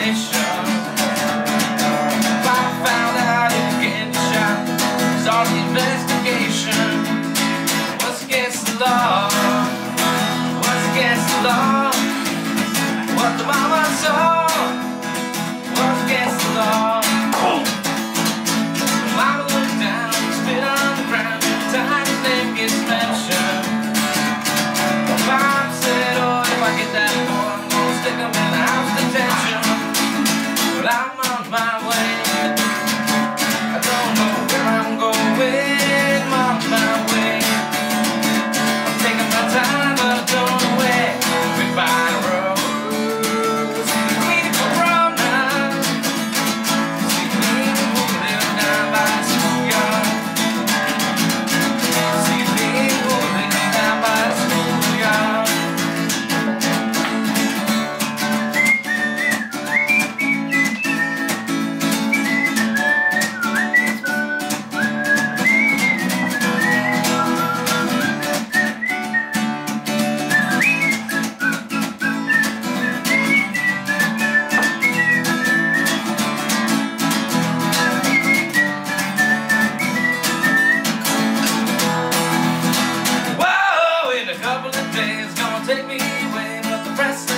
finish. Rest.